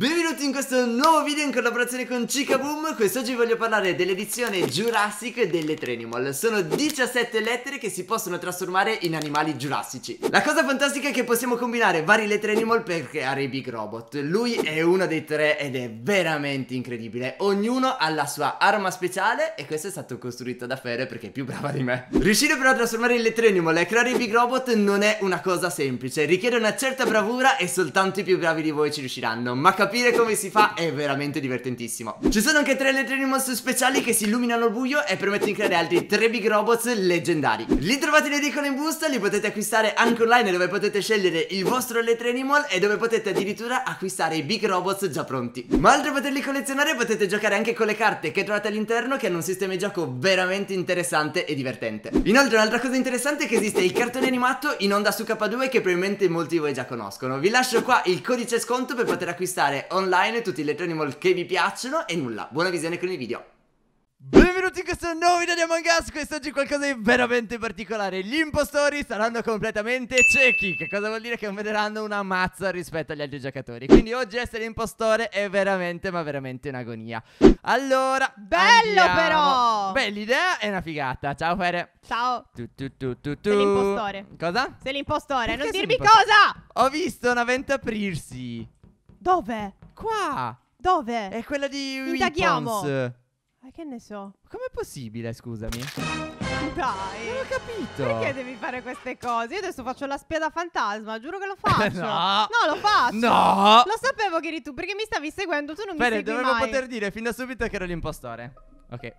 Benvenuti in questo nuovo video in collaborazione con Boom. Quest'oggi voglio parlare dell'edizione Jurassic delle Trenimal Sono 17 lettere che si possono trasformare in animali giurassici La cosa fantastica è che possiamo combinare vari Letrenimal per creare i Big Robot. Lui è uno dei tre ed è veramente incredibile. Ognuno ha la sua arma speciale e questo è stato costruito da Fere perché è più brava di me. Riuscire però a trasformare i Letrenimal e creare i Big Robot non è una cosa semplice. Richiede una certa bravura e soltanto i più bravi di voi ci riusciranno. Ma capire come si fa è veramente divertentissimo. Ci sono anche tre Letrenimals speciali che si illuminano al buio e permettono di creare altri tre Big Robots leggendari. Li trovate in edicola in busta, li potete acquistare anche online dove potete scegliere il vostro Letrenimal E dove potete addirittura acquistare i Big Robots già pronti. Ma oltre a poterli collezionare potete giocare anche con le carte che trovate all'interno che hanno un sistema di gioco veramente interessante e divertente. Inoltre un'altra cosa interessante è che esiste il cartone animato in onda su K2 che probabilmente molti di voi già conoscono. Vi lascio qua il codice sconto per poter acquistare online online tutti gli Electronimal che vi piacciono e nulla, buona visione con il video. Benvenuti in questo nuovo video di Among Us, quest'oggi qualcosa di veramente particolare. Gli impostori saranno completamente ciechi. Che cosa vuol dire? Che non vedranno una mazza rispetto agli altri giocatori. Quindi oggi essere impostore è veramente ma veramente un'agonia Allora, bello andiamo. però! Beh, l'idea è una figata. Ciao Fere. Ciao. Tu, tu, tu, tu, tu. Sei l'impostore. Cosa? Sei l'impostore, non dirmi cosa! Ho visto una venta aprirsi Dove? Qua. Dove? È quella di Indaghiamo. Ma che ne so. Com'è possibile, scusami? Dai. Non ho capito. Perché devi fare queste cose? Io adesso faccio la spiada fantasma Giuro che lo faccio. No. No, lo faccio. No. Lo sapevo che eri tu Perché mi stavi seguendo Tu non Bene, mi segui dovevo mai. poter dire fin da subito che ero l'impostore. Ok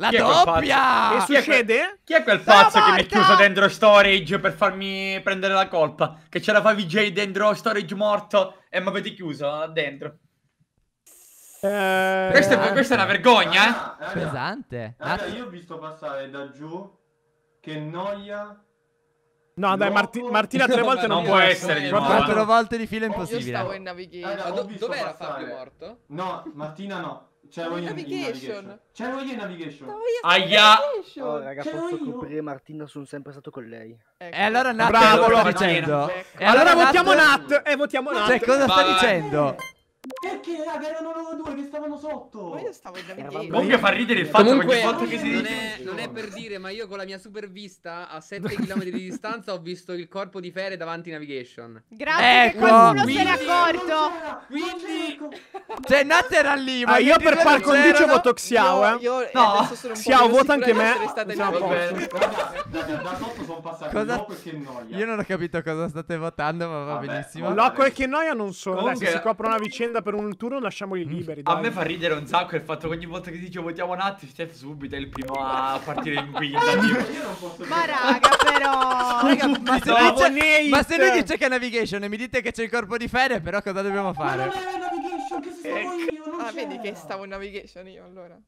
la Chi doppia! Che succede? Chi è quel pazzo che mi ha chiuso dentro storage per farmi prendere la colpa? Che c'era VJ dentro storage morto e mi avete chiuso dentro. Eh, questa, è, questa, è, una vergogna, eh? Pesante. Raga, io ho visto passare da giù che noia. No, dai, Marti Martina tre volte non, non può essere, di nuovo. Quattro volte di fila è impossibile. Io stavo in navigation. Dov'era Fabio morto? No, Martina no. C'ero io in navigation. C'ero io in navigation. Aia. Oh, raga, posso coprire Martina, sono sempre stato con lei. Ecco. E allora Nat Bravo, cosa sta dicendo? E allora, allora votiamo Nat. E votiamo Nat. Cioè, cosa sta dicendo? Perché, raga, erano loro due che stavano sotto. Ma io stavo in navigation. Comunque fa ridere il fatto Comunque, ogni volta che si non è, non è per dire, ma io con la mia super vista a 7 km di distanza ho visto il corpo di Fere davanti navigation. Grazie ecco, che qualcuno quindi, se n'è accorto. Quindi Cioè Nat era lì, ma ah, io per par condicio voto Xiao, eh. Io, io no, Xiao vota anche me. Da sotto sono passati Loco e che noia. Io non ho capito cosa state votando, ma va benissimo. Loco e che noia non sono. Se si copre una vicenda per un turno lasciamoli liberi. Dai. A me fa ridere un sacco il fatto che ogni volta che dice votiamo Natti, Steph subito è il primo a partire in guida. ma raga, però. raga, ma, se dice, ma se lui dice che è navigation e mi dite che c'è il corpo di ferie, però cosa dobbiamo fare? Ma non è navigation, che stavo ecco. io. Non ah, vedi che stavo in navigation io allora.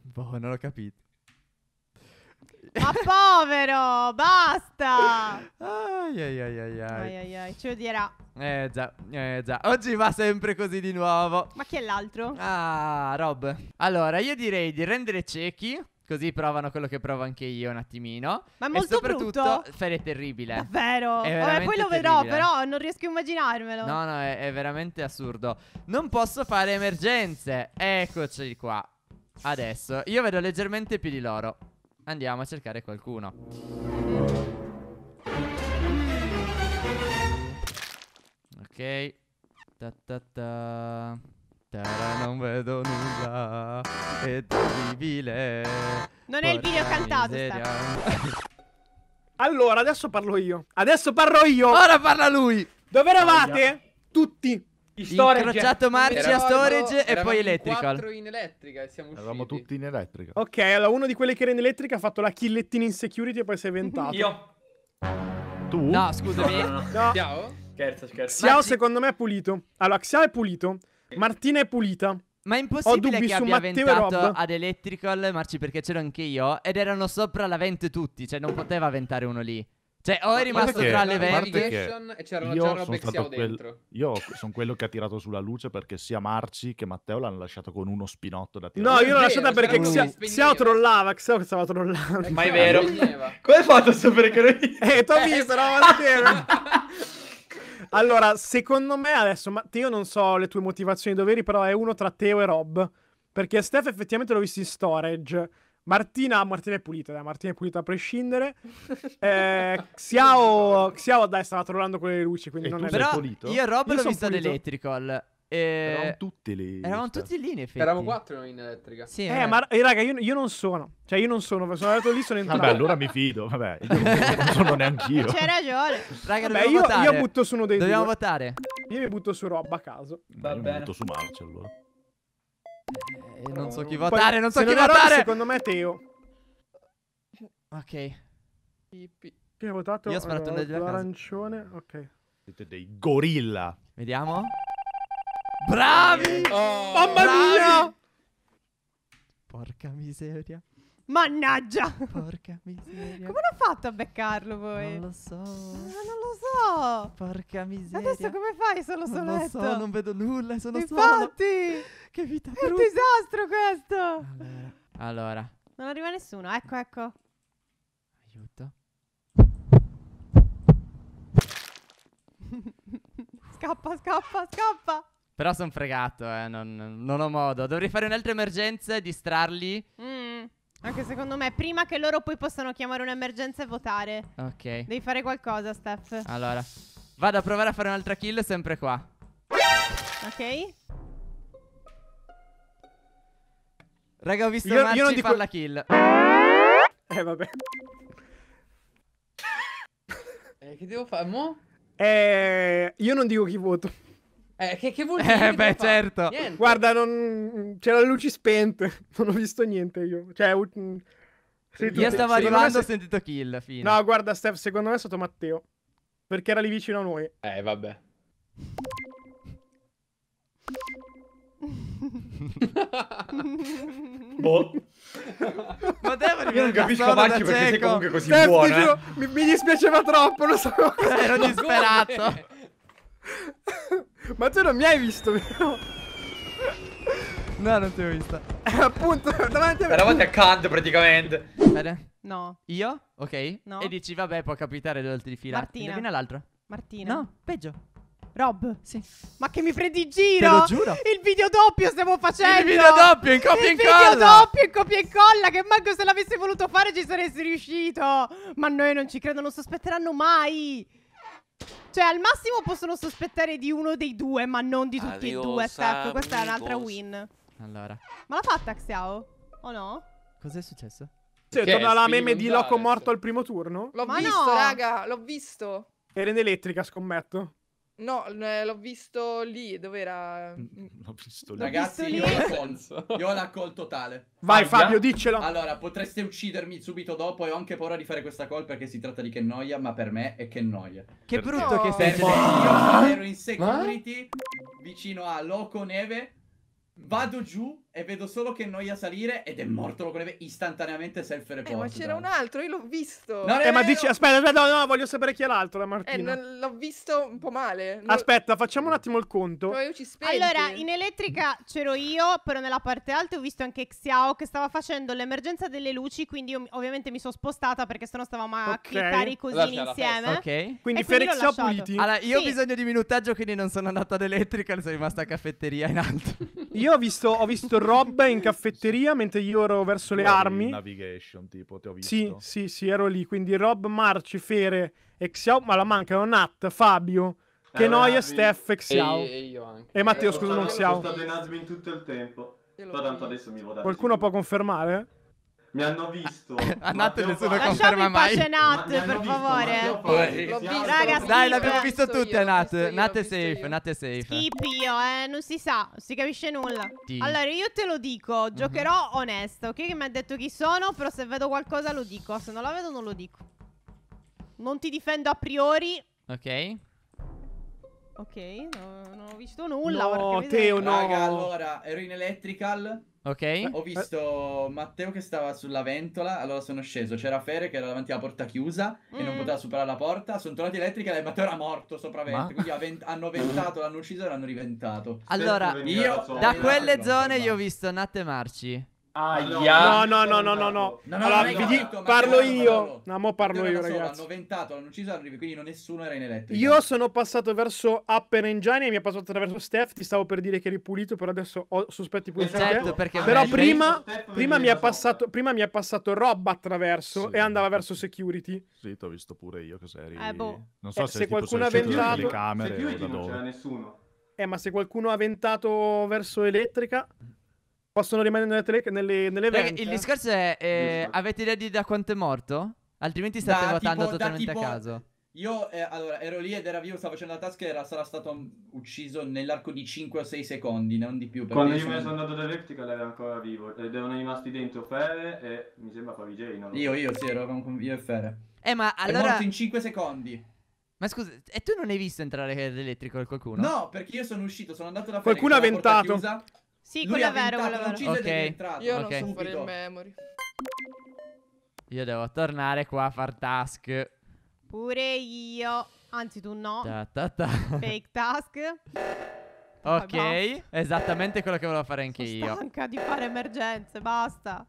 Boh, non ho capito. Ma povero, basta. Ai ai ai ai ai. ai, ai ci odierà. Eh già, eh già. Oggi va sempre così di nuovo. Ma chi è l'altro? Ah, Rob. Allora, io direi di rendere ciechi. Così provano quello che provo anche io un attimino. Ma è molto e soprattutto brutto. Ferie terribile. Davvero? È Vabbè, poi lo vedrò, terribile. però non riesco a immaginarmelo. No, no, è, è veramente assurdo. Non posso fare emergenze. Eccoci qua. Adesso, io vedo leggermente più di loro. Andiamo a cercare qualcuno. Ok. Ta ta ta. Tara, non vedo nulla. È terribile. Non è il video cantato. allora, adesso parlo io. Adesso parlo io. Ora parla lui. Dove eravate? Tutti. Incrociato marcia, storage e poi electrical. Quattro in elettrica e siamo usciti. Eravamo tutti in elettrica. Ok, allora uno di quelli che era in elettrica ha fatto la killettina in security e poi si è ventato. Io. Tu? No, scusami. No, no, no. no. Xiao? Scherzo, scherzo. Xiao secondo me è pulito. Allora, Xiao è pulito. Martina è pulita. Ma è impossibile che abbia avventato ad Electrical, Marci, perché c'ero anche io. Ed erano sopra la vent tutti. Cioè, non poteva avventare uno lì. Cioè, o è rimasto tra le venti e c'erano già Rob Xiao quel... Io sono quello che ha tirato sulla luce perché sia Marci che Matteo l'hanno lasciato con uno spinotto da tirare. No, io l'ho lasciata perché Xiao, Xiao trollava, Xiao stava trollando. Ma è vero. Come hai fatto a sapere che io? Eh, t'ho visto, assieme. Allora, secondo me adesso, Matteo, non so le tue motivazioni e doveri, però è uno tra Teo e Rob. Perché Steph effettivamente l'ho visto in storage. Martina, Martina è pulita, dai, Martina è pulita a prescindere. Eh, Xiao, Xiao, dai, stava trollando con le luci, quindi E non tu è. Però pulito? io e Rob Io l'ho visto ad. Electrical. E... Eravamo tutti lì. Eravamo tutti lì in effetti. Eravamo quattro in elettrica. Sì, Eh, ma eh, raga, io, io non sono. Cioè, io non sono. Sono andato lì, sono entrato. Vabbè, allora mi fido. Vabbè, io non sono neanch'io. C'hai ragione. Raga, Vabbè, dobbiamo io, votare. io butto su uno dei Dobbiamo due. votare. Io mi butto su Rob a caso. Va Io mi bene. butto su Marci allora. Eh, non so chi votare, non so chi votare. secondo me è Teo. Ok. Chi ha votato? Io ho sparato Allora, un degli a caso. L'arancione, ok. Siete dei gorilla. Vediamo. Bravi! Oh, Mamma bravi! mia! Porca miseria. Mannaggia. Porca miseria. Come l'ha fatto a beccarlo voi? Non lo so. Ah, non lo so. Porca miseria. Adesso come fai solo Non lo soletto? so, non vedo nulla, sono solo. Infatti. Che vita È un brutta. disastro questo. Allora. Allora. Non arriva nessuno. Ecco, ecco. Aiuto. Scappa, scappa, scappa. Però sono fregato, eh. Non, non ho modo. Dovrei fare un'altra emergenza e distrarli. Mm. Anche secondo me, prima che loro poi possano chiamare un'emergenza e votare. Ok. Devi fare qualcosa, Steph. Allora. Vado a provare a fare un'altra kill sempre qua. Ok? Raga, ho visto Io- io Marci non dico- fare la kill. Eh, vabbè. Eh, che devo fare? Mo? Eh, io non dico chi voto. Eh, che, che vuol dire? Eh, beh, certo. Niente. Guarda, non... c'era le luci spente. Non ho visto niente io. Cioè, u- sì, tu- Io stavo arrivando, ho se- sentito kill. Fine. No, guarda, Steph, secondo me è stato Matteo. Perché era lì vicino a noi. Eh, vabbè. Boh. Ma devo Io non capisco Marci perché sei comunque così Steph, buono. eh. mi, mi dispiaceva troppo, lo so. Ero disperato. Ma tu non mi hai visto, vero? No, non ti ho visto. Eh, appunto, davanti a me. Eravate accanto praticamente. Bene. No. Io? Ok. No. E dici, vabbè, può capitare due di fila. Martina. Indovina l'altro. Martina. No, peggio. Rob. Sì. Ma che mi prendi in giro? Te lo giuro. Il video doppio stiamo facendo. Il video doppio in copia e Il incolla. video doppio in copia e incolla. Che manco se l'avessi voluto fare ci saresti riuscito. Ma noi non ci credo, non sospetteranno mai. Cioè, al massimo possono sospettare di uno dei due, ma non di tutti e due, Steph. Questa è un'altra win. Allora, Ma l'ha fatta Xiao? O no? cos'è successo? Sì, Che torna la meme di Loco morto al primo turno. L'ho Ma visto, no! raga, l'ho visto. Era in elettrica, scommetto. No, eh, l'ho visto lì, dov'era? L'ho visto lì. Ragazzi, visto io lì. ho la call. Io ho la call totale. Vai, Aia. Fabio, diccelo. Allora, potreste uccidermi subito dopo e ho anche paura di fare questa call perché si tratta di che noia, ma per me è che noia. Che Per- brutto No. che sei. Perché io ero in security vicino a Loco Neve, vado giù e vedo solo che noia salire ed è morto Loco Neve istantaneamente self-report. Eh, ma c'era un altro, io l'ho visto. No, no, Eh, ma no, dici, no. aspetta, aspetta, no, no, voglio sapere chi è l'altro, la Eh, Martina. non- l'ho visto un po' male. Non- Aspetta, facciamo un attimo il conto. Poi io ci spenti. Allora, in elettrica c'ero io, però nella parte alta ho visto anche Xiao che stava facendo l'emergenza delle luci, quindi io ovviamente mi sono spostata perché sennò stavamo a Ok. cliccare i cosini insieme. Ok. Quindi Ferexia lasciato. puliti. Allora, io Sì. ho bisogno di minutaggio, quindi non sono andato ad Electrical, sono rimasto a caffetteria in alto. Io ho visto, ho visto Rob in caffetteria mentre io ero verso le armi. Navigation, tipo, ti ho visto. Sì, sì, sì, ero lì. Quindi Rob, Marci, Fere e Xiao. Ma la mancano Nat, Fabio, che Eh, noia. Steph e Xiao. E, e io anche. E Matteo, scusa, non Xiao. Sono stato in admin tutto il tempo. Però tanto adesso mi votate. Qualcuno può confermare? Mi hanno visto. A Nat nessuno fa- conferma mai. pace Ma Nat, hanno per visto, favore. Alza- Raga, Dai, l'abbiamo visto tutti a Nat. io, Nat è safe. Nat è safe. Skip io, eh, non si sa, non si capisce nulla. Sì. Allora, io te lo dico, giocherò onesta, ok? Che mi ha detto chi sono, però se vedo qualcosa lo dico, se non la vedo non lo dico. Non ti difendo a priori. Ok. Ok, no- non ho visto nulla. No. Teo, no. Raga, allora, ero in electrical, Ok. ho visto Matteo che stava sulla ventola, allora sono sceso, c'era Fere che era davanti alla porta chiusa e non Mm. poteva superare la porta, sono tornato in electrical e Matteo era morto sopra Ma- vente, quindi ha ven- hanno ventato, l'hanno ucciso e l'hanno riventato. Allora, io- da Eh, quelle zone io ho visto Nat e Marci. Aia. No, no, no, no, no, no. No, no, Allora, vi di- capito, parlo io. No, mo parlo io, ragazzi. Hanno ventato, hanno ucciso Arrivi, quindi non- nessuno era in elettrica. Io sono passato verso Upper Engine e mi è passato attraverso Steph. Ti stavo per dire che eri pulito, però adesso ho sospetti pure te. perché Però prima, prima, mi è passato, prima mi è passato Rob attraverso Sì. e andava verso security. Sì, ti ho visto pure io che sei. Eh, boh. Non so Eh, se, qualcuno ha ventato- telecamere o non c'era nessuno. Eh, ma se qualcuno ha ventato verso elettrica, possono rimanere nelle, tele- nelle, nelle vente. il discorso è, eh, avete idea di da quanto è morto? Altrimenti state Da votando tipo- da totalmente tipo- a caso. Io eh, allora ero lì ed era vivo, stavo facendo la task e era, sarà stato mm, ucciso nell'arco di 5 o 6 secondi, non di più. perché Quando io me ne sono- andato dall'elettrica era ancora vivo ed erano rimasti dentro Fere e mi sembra Favij. Non lo so. Io, io, sì, ero con io e Fere. Eh, ma È allora... morto in 5 secondi. Ma scusa, e tu non hai visto entrare l'elettrico qualcuno? No, perché io sono uscito, sono andato da Fere. Qualcuno ha c'era la. Sì, Lui quello è vero, quello è vero. ucciso ed è Ok. rientrato. Io non so fare il memory. Io devo tornare qua a far task. Pure io. Anzi, tu no. Ta ta ta. Fake task. Ok, esattamente quello che volevo fare anche Sono io. stanca di fare emergenze, basta.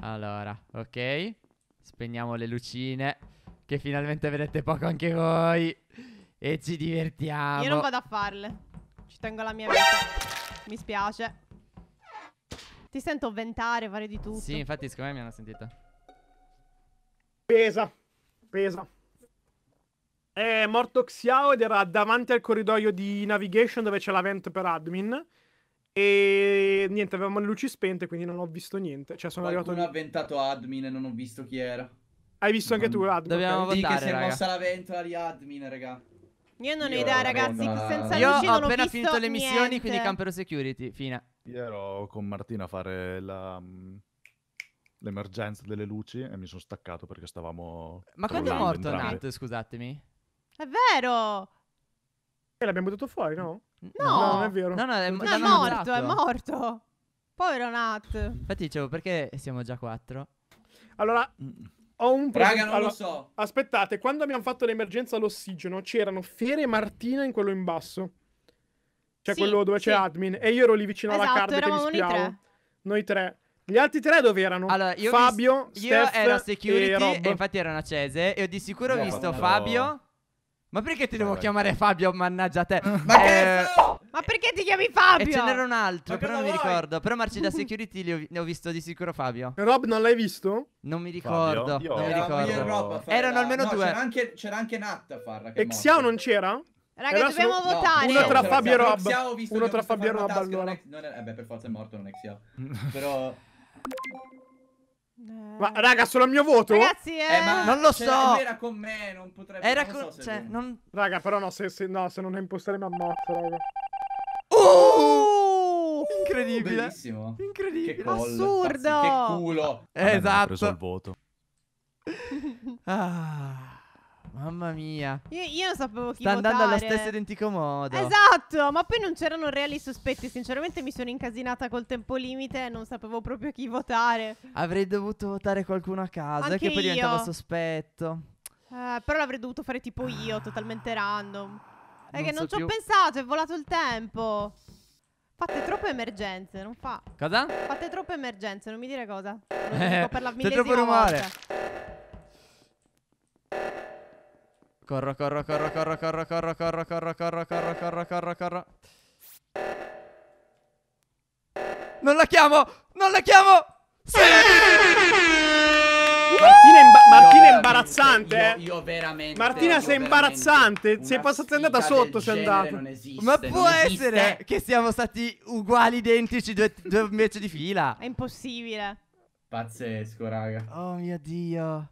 Allora, ok. Spegniamo le lucine. Che finalmente vedete poco anche voi. E ci divertiamo. Io non vado a farle. Ci tengo alla mia vita. Mi spiace. Ti sento ventare, fare di tutto. Sì, infatti, secondo me mi hanno sentito. Pesa, pesa. È morto Xiao ed era davanti al corridoio di navigation dove c'è la vent per admin. E niente, avevamo le luci spente, quindi non ho visto niente. Cioè, sono Qualcuno ha arrivato. avventato admin e non ho visto chi era. Hai visto anche tu, admin? Dobbiamo ok. Sì, che votare, si è raga. mossa la ventola di admin, raga. Io non ho idea, ragazzi. paura. Senza Io luci ho non ho appena visto finito le missioni, niente. quindi campero security. Fine. Io ero con Martina a fare la, mm, l'emergenza delle luci e mi sono staccato perché stavamo. Ma quando è morto entrambi. Nat, scusatemi? È vero. E l'abbiamo buttato fuori, no? No. No, non è vero. No, no, è, No, è morto, è morto. Povero Nat. Infatti dicevo, perché siamo già quattro? Allora, ho un problema. Raga, non allora, lo so. Aspettate, quando abbiamo fatto l'emergenza all'ossigeno, c'erano Fere e Martina in quello in basso. Cioè Sì, quello dove sì. c'è admin. E io ero lì vicino alla Esatto, card che vi eravamo noi spiavo. tre. Noi tre. Gli altri tre dove erano? Allora, io Fabio, vis- io Steph ero e security Rob. e, infatti erano accese e ho di sicuro No, visto no. Fabio. Ma perché ti devo vai. chiamare Fabio, mannaggia te? Ma Eh? Ma perché ti chiami Fabio? E ce n'era un altro, però non mi vuoi? ricordo. Però Marci da security li ho, ne ho visto di sicuro Fabio. Rob non l'hai visto? Non mi Fabio? ricordo. Io- Non mi e ricordo. Rob Erano almeno no, due. C'era anche, c'era anche Nat a farla. E Xiao non c'era? Raga, Era dobbiamo solo- No, votare. uno tra Fabio e Rob. Xiao ho visto Uno tra Fabio e Rob, allora. è- non è- eh beh, per forza è morto, non è Xiao. Però... Eh. Ma raga, solo il mio voto? Ragazzi, eh... Eh, ma Non lo so. era con me, non potrebbe... Era non con... so se cioè, non... Raga, però no, se, se- no, se non è impostare mi ammazzo, raga. Oh! Incredibile. Bellissimo. Che Incredibile. call, Assurdo. pazzi, Che culo. Me non ha preso il Esatto. voto. Ah, mamma mia. Io, io non sapevo chi Sta andando allo votare. stesso identico modo. Esatto, ma poi non c'erano reali sospetti. Sinceramente mi sono incasinata col tempo limite e non sapevo proprio chi votare. Avrei dovuto votare qualcuno a caso Anche che poi diventava io. sospetto. Eh, però l'avrei dovuto fare tipo io, totalmente random. È non che non so ci ho pensato, è volato il tempo. Fate troppe emergenze, non fa. Cosa? Fate troppe emergenze, non mi dire cosa. Lo Eh, dico per la millesima troppo rumore. volta. Corro, corro, corro, corro, corro, corro, corro, corro, corro, corro, corro, corro, corro. Non la chiamo! Non la chiamo! Sì! Martina è, imba- Martina è imbarazzante, io- eh. Io veramente... Martina, io sei imbarazzante. Sei passata andata sotto, sei esiste, Ma può esiste. essere che siamo stati uguali, identici, due, due invece di fila. È impossibile. Pazzesco, raga. Oh mio dio.